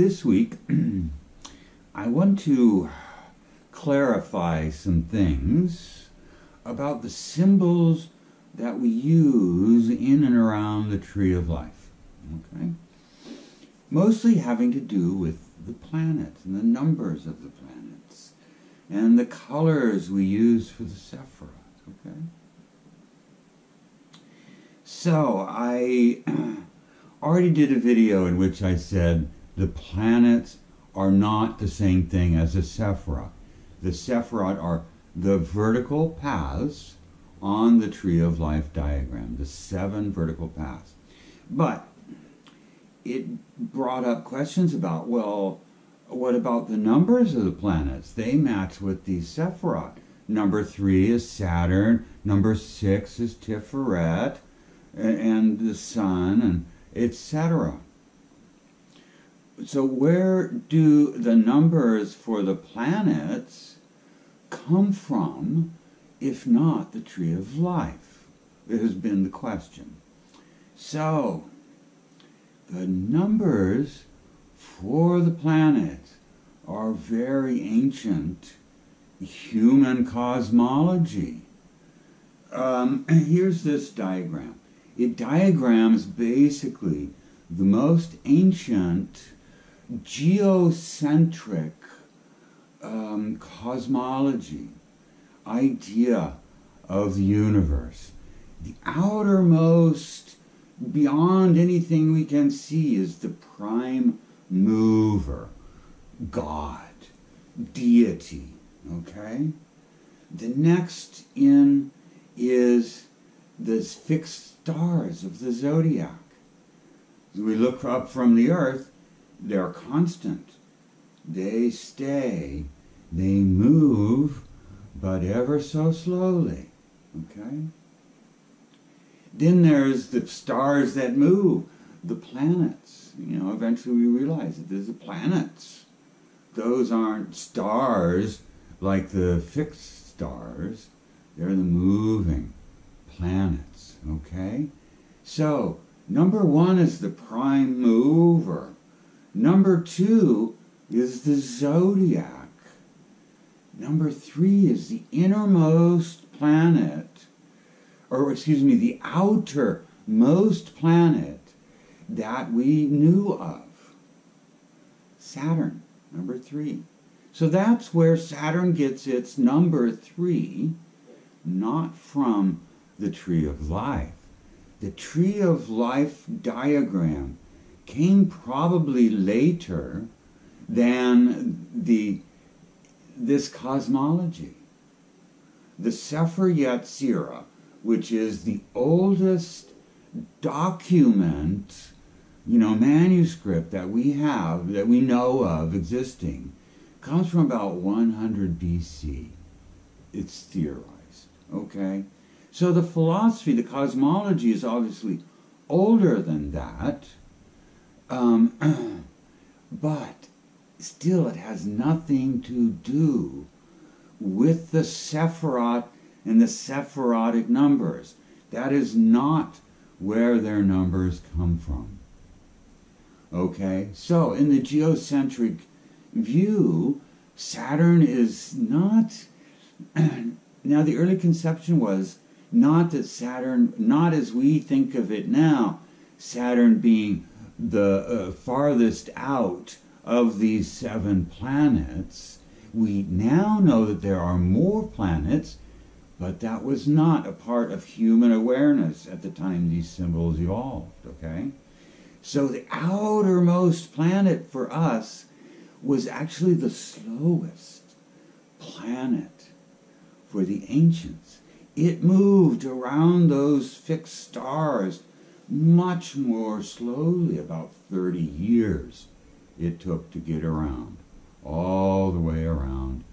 this week, I want to clarify some things about the symbols that we use in and around the tree of life. Okay? Mostly having to do with the planets and the numbers of the planets and the colors we use for the Sephiroth. Okay? So, I already did a video in which I said the planets are not the same thing as a Sephiroth. The Sephiroth are the vertical paths on the tree of life diagram, the seven vertical paths. But it brought up questions about, well, what about the numbers of the planets? They match with the Sephiroth. Number three is Saturn, number six is Tiferet, and the Sun, and etc. So, where do the numbers for the planets come from, if not the tree of life? It has been the question. So, the numbers for the planets are very ancient human cosmology. Um, here's this diagram. It diagrams basically the most ancient geocentric um, cosmology idea of the universe. The outermost, beyond anything we can see, is the prime mover, God, deity. Okay? The next in is the fixed stars of the zodiac. We look up from the earth, they're constant. They stay. They move, but ever so slowly. Okay? Then there's the stars that move, the planets. You know, eventually we realize that there's the planets. Those aren't stars like the fixed stars. They're the moving planets. Okay? So, number one is the prime mover. Number two is the zodiac. Number three is the innermost planet, or excuse me, the outermost planet that we knew of. Saturn, number three. So that's where Saturn gets its number three, not from the tree of life. The tree of life diagram came probably later than the this cosmology. The Sefer Yetzirah, which is the oldest document, you know, manuscript that we have, that we know of existing, comes from about 100 BC. It's theorized, okay? So the philosophy, the cosmology is obviously older than that, um, but still it has nothing to do with the Sephiroth and the Sephirotic numbers. That is not where their numbers come from. Okay, so in the geocentric view, Saturn is not. now, the early conception was not that Saturn, not as we think of it now, Saturn being the uh, farthest out of these seven planets. We now know that there are more planets, but that was not a part of human awareness at the time these symbols evolved, okay? So the outermost planet for us was actually the slowest planet for the ancients. It moved around those fixed stars much more slowly, about 30 years it took to get around, all the way around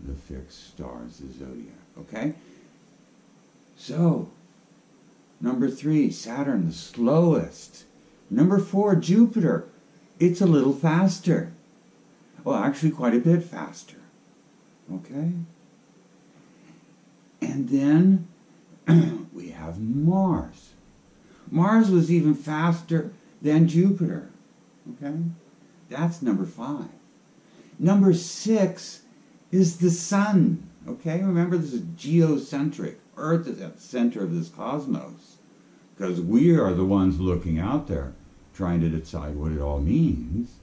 the fixed stars, the zodiac. Okay? So, number three, Saturn, the slowest. Number four, Jupiter. It's a little faster. Well, actually, quite a bit faster. Okay? And then we have Mars. Mars was even faster than Jupiter. Okay? That's number five. Number six is the sun. Okay? Remember, this is geocentric. Earth is at the center of this cosmos because we are the ones looking out there trying to decide what it all means.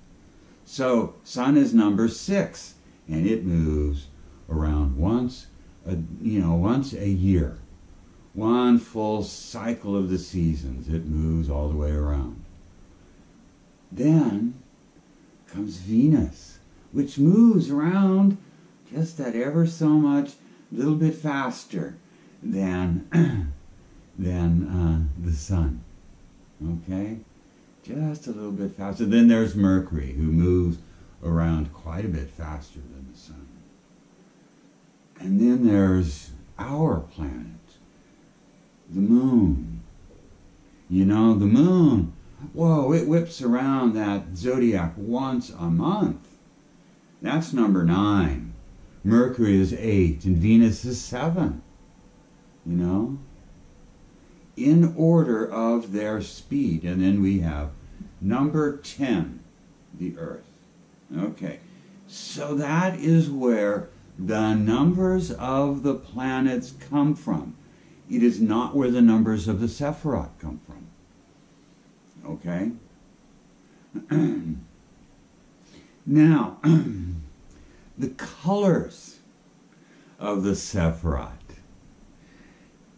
So, sun is number six, and it moves around once, a, you know, once a year. One full cycle of the seasons. It moves all the way around. Then comes Venus, which moves around just that ever so much, little bit faster than than uh, the sun. Okay, just a little bit faster. Then there's Mercury, who moves around quite a bit faster than the sun. And then there's our planet, the moon. You know, the moon, whoa, it whips around that zodiac once a month. That's number nine. Mercury is eight, and Venus is seven. You know? In order of their speed. And then we have number 10, the Earth. Okay. So that is where the numbers of the planets come from. It is not where the numbers of the Sephiroth come from. Okay? now, the colors of the Sephiroth,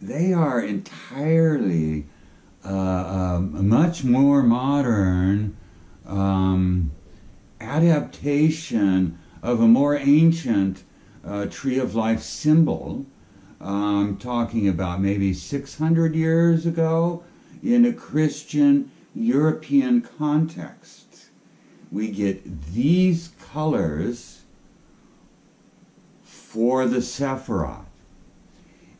they are entirely uh, um, much more modern um, adaptation of a more ancient uh, tree of life symbol. I'm talking about maybe 600 years ago in a Christian European context. We get these colors for the Sephiroth.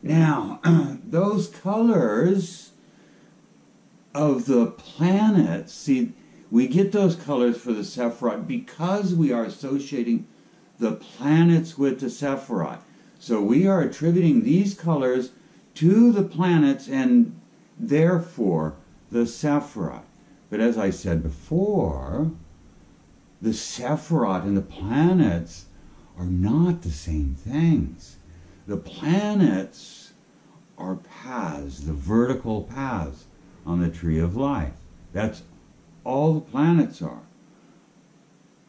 Now, those colors of the planets, see, we get those colors for the Sephiroth because we are associating the planets with the Sephiroth. So we are attributing these colors to the planets and therefore the Sephiroth. But as I said before, the Sephiroth and the planets are not the same things. The planets are paths, the vertical paths on the tree of life. That's all the planets are.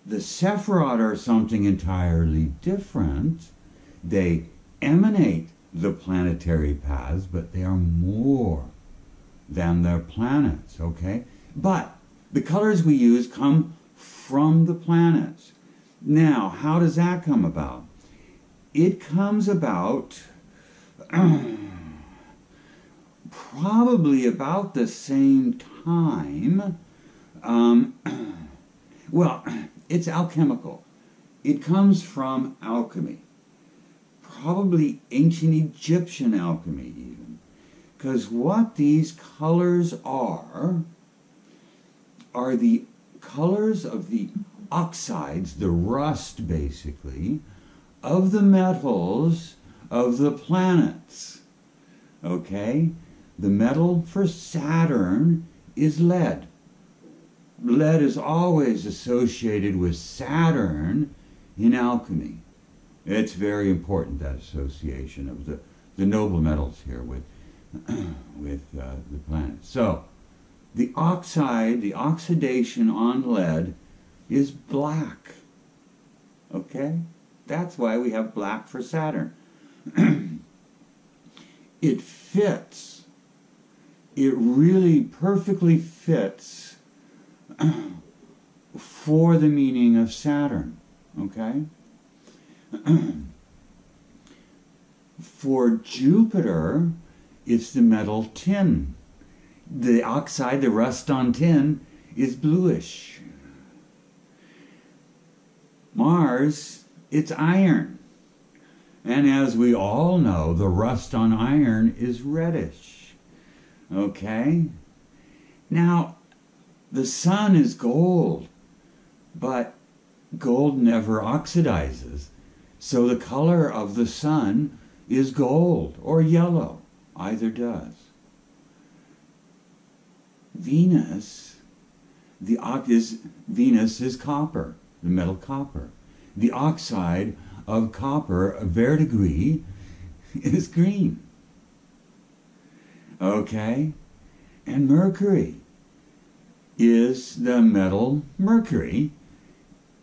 The Sephiroth are something entirely different. They emanate the planetary paths, but they are more than their planets, okay? But the colors we use come from the planets. Now, how does that come about? It comes about probably about the same time. Um, well, it's alchemical. It comes from alchemy, probably ancient Egyptian alchemy, even. Because what these colors are, are the colors of the oxides, the rust basically, of the metals of the planets. Okay? The metal for Saturn is lead. Lead is always associated with Saturn in alchemy. It's very important, that association of the, the noble metals here with, with uh, the planets. So, the oxide, the oxidation on lead is black. Okay? That's why we have black for Saturn. it fits. It really perfectly fits for the meaning of Saturn. Okay? for Jupiter, it's the metal tin. The oxide, the rust on tin, is bluish. Mars, it's iron. And as we all know, the rust on iron is reddish. Okay? Now, the sun is gold, but gold never oxidizes. So the color of the sun is gold or yellow. Either does. Venus the is Venus is copper, the metal copper. The oxide of copper, verdigris, is green. Okay? And Mercury is the metal mercury,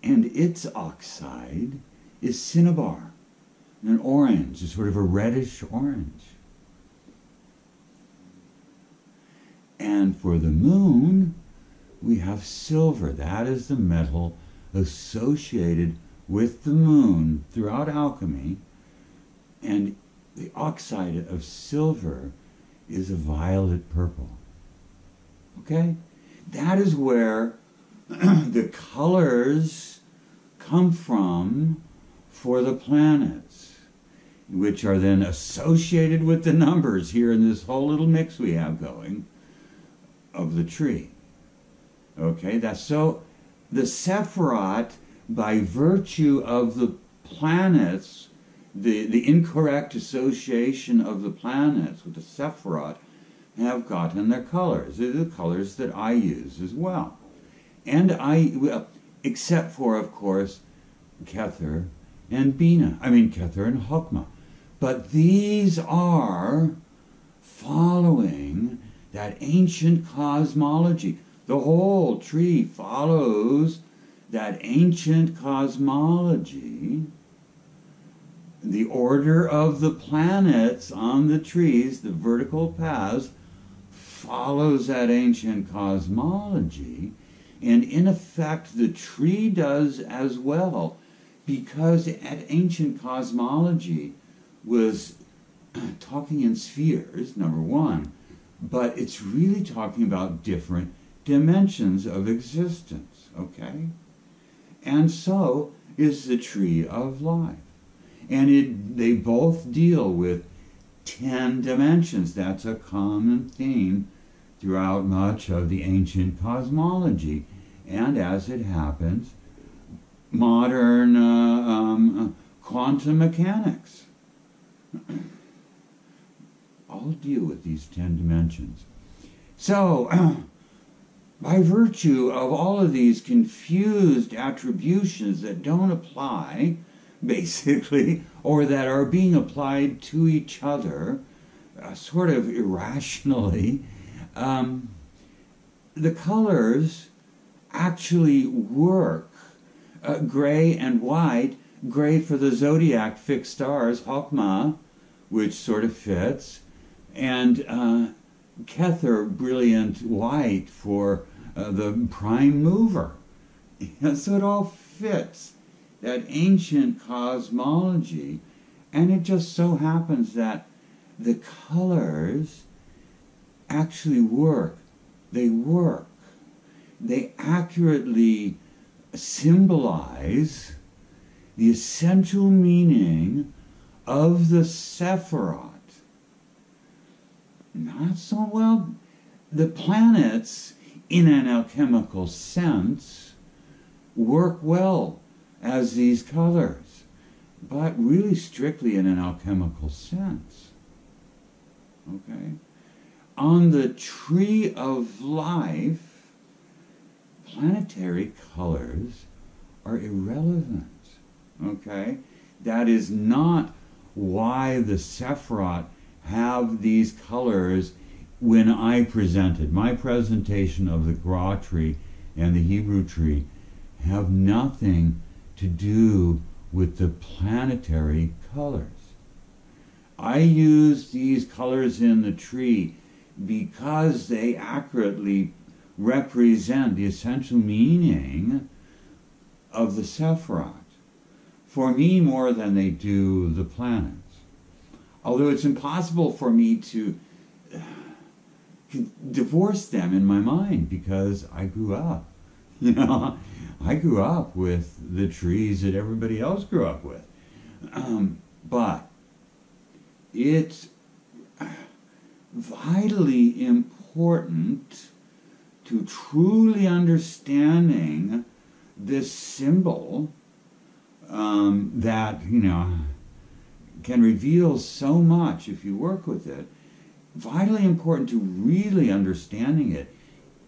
and its oxide is cinnabar, an orange, sort of a reddish orange. And for the moon, we have silver. That is the metal associated with the moon throughout alchemy. And the oxide of silver is a violet purple. Okay? That is where the colors come from for the planets, which are then associated with the numbers here in this whole little mix we have going of the tree. Okay, that's so the Sephiroth, by virtue of the planets, the, the incorrect association of the planets with the Sephiroth, have gotten their colors. They're the colors that I use as well. And I, well, except for, of course, Kether and Binah. I mean, Kether and. But these are following that ancient cosmology. The whole tree follows that ancient cosmology. The order of the planets on the trees, the vertical paths, follows that ancient cosmology. And in effect, the tree does as well, because at ancient cosmology was talking in spheres, number one, but it's really talking about different dimensions of existence, okay? And so is the tree of life. And it, they both deal with 10 dimensions. That's a common theme throughout much of the ancient cosmology. And as it happens, modern uh, um, quantum mechanics all deal with these 10 dimensions. So, by virtue of all of these confused attributions that don't apply, basically, or that are being applied to each other, uh, sort of irrationally, um, the colors actually work. Uh, gray and white, gray for the zodiac fixed stars, Chokmah, which sort of fits, and uh, Kether, brilliant white for uh, the prime mover. so it all fits that ancient cosmology, and it just so happens that the colors actually work. They work. They accurately symbolize the essential meaning of the Sephiroth not so well. The planets, in an alchemical sense, work well as these colors, but really strictly in an alchemical sense. Okay? On the tree of life, planetary colors are irrelevant. Okay? That is not why the Sephiroth have these colors when I presented. My presentation of the Gra tree and the Hebrew tree have nothing to do with the planetary colors. I use these colors in the tree because they accurately represent the essential meaning of the Sephiroth. For me, more than they do the planets although it's impossible for me to divorce them in my mind because I grew up. You know, I grew up with the trees that everybody else grew up with. Um, but it's vitally important to truly understanding this symbol um, that, you know, can reveal so much if you work with it. Vitally important to really understanding it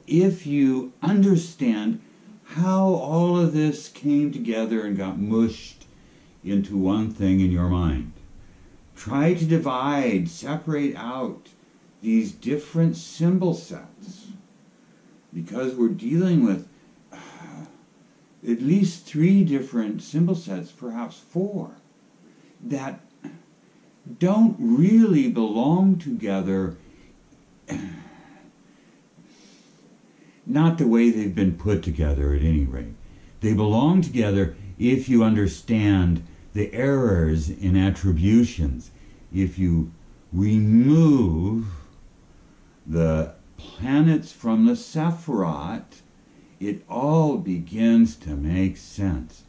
if you understand how all of this came together and got mushed into one thing in your mind. Try to divide, separate out these different symbol sets because we're dealing with uh, at least three different symbol sets, perhaps four, that don't really belong together not the way they've been put together at any rate. They belong together if you understand the errors in attributions. If you remove the planets from the Sephirot, it all begins to make sense.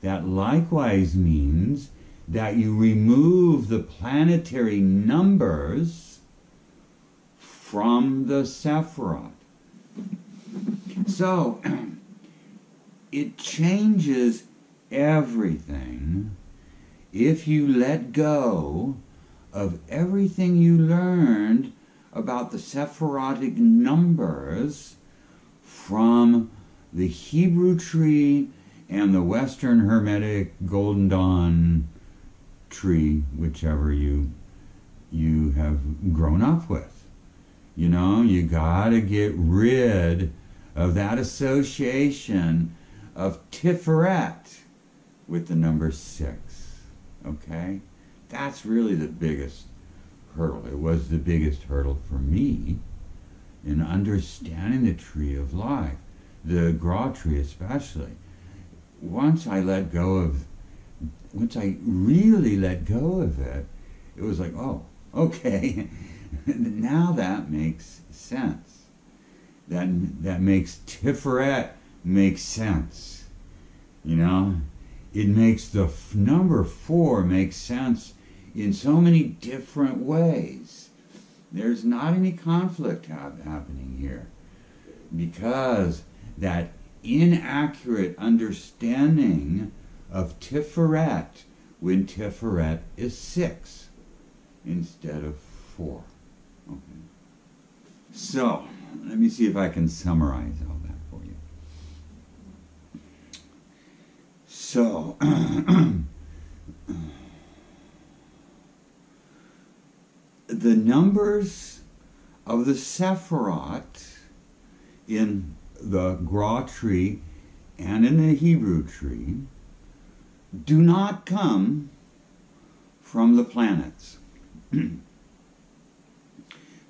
That likewise means that you remove the planetary numbers from the Sephirot. So it changes everything if you let go of everything you learned about the Sephirotic numbers from the Hebrew tree and the Western Hermetic Golden Dawn tree, whichever you you have grown up with. You know, you got to get rid of that association of Tiferet with the number six. Okay? That's really the biggest hurdle. It was the biggest hurdle for me in understanding the tree of life, the Gra tree especially. Once I let go of, once I really let go of it, it was like, oh, okay, now that makes sense that that makes Tiferet make sense. You know, it makes the number four make sense in so many different ways. There's not any conflict ha- happening here because that inaccurate understanding of Tiferet when Tiferet is six instead of four. Okay. So, let me see if I can summarize all that for you. So, the numbers of the Sephirot in the Gra tree and in the Hebrew tree do not come from the planets.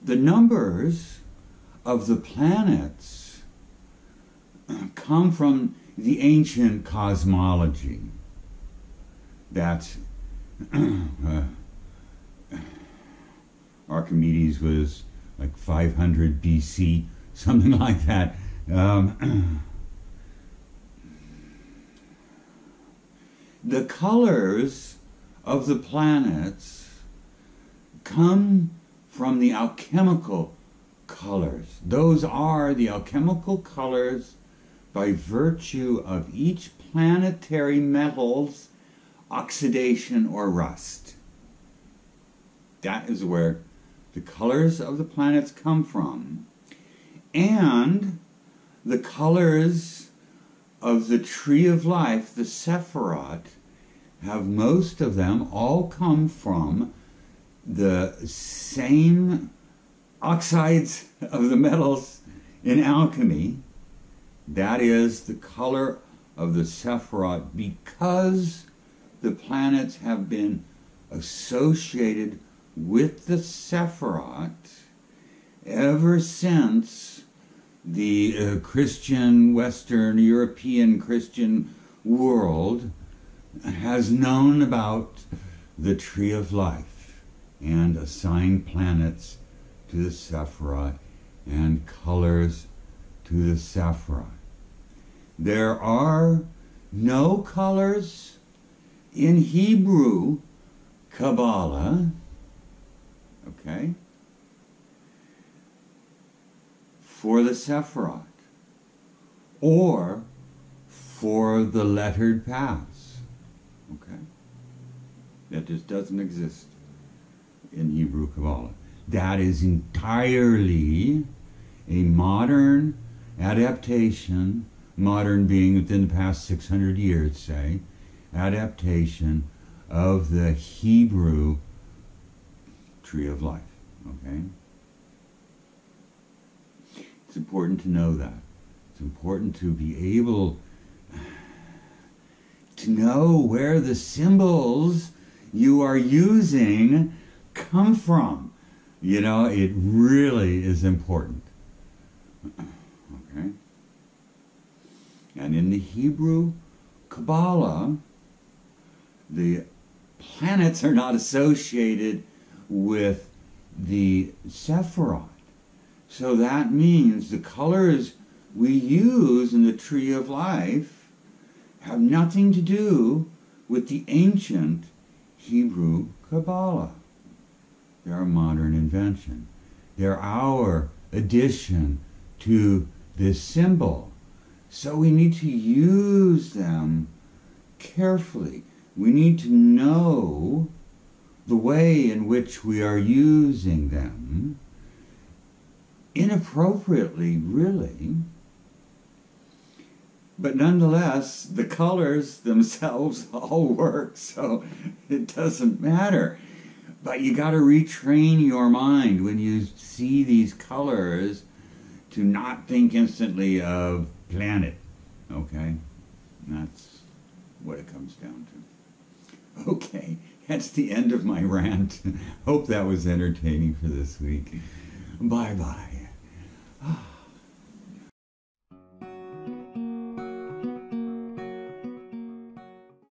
the numbers of the planets come from the ancient cosmology. That uh, Archimedes was like 500 BC, something like that. Um, the colors of the planets come from the alchemical colors. Those are the alchemical colors by virtue of each planetary metal's oxidation or rust. That is where the colors of the planets come from. And the colors of the tree of life, the Sephirot, have most of them all come from the same oxides of the metals in alchemy. That is the color of the Sephirot because the planets have been associated with the Sephirot ever since the uh, Christian, Western European Christian world has known about the tree of life and assigned planets to the Sephirot and colors to the Sephirot. There are no colors in Hebrew Kabbalah, okay, for the Sephirot or for the lettered paths, okay? That just doesn't exist in Hebrew Kabbalah. That is entirely a modern adaptation, modern being within the past 600 years, say, adaptation of the Hebrew tree of life. Okay? It's important to know that. It's important to be able to know where the symbols you are using come from. You know, it really is important. Okay? And in the Hebrew Kabbalah, the planets are not associated with the Sephiroth. So that means the colors we use in the tree of life have nothing to do with the ancient Hebrew Kabbalah. They're a modern invention. They're our addition to this symbol. So we need to use them carefully. We need to know the way in which we are using them inappropriately, really. But nonetheless, the colors themselves all work, so it doesn't matter. But you got to retrain your mind when you see these colors to not think instantly of planet. Okay? That's what it comes down to. Okay, that's the end of my rant. Hope that was entertaining for this week. Bye bye. Ah.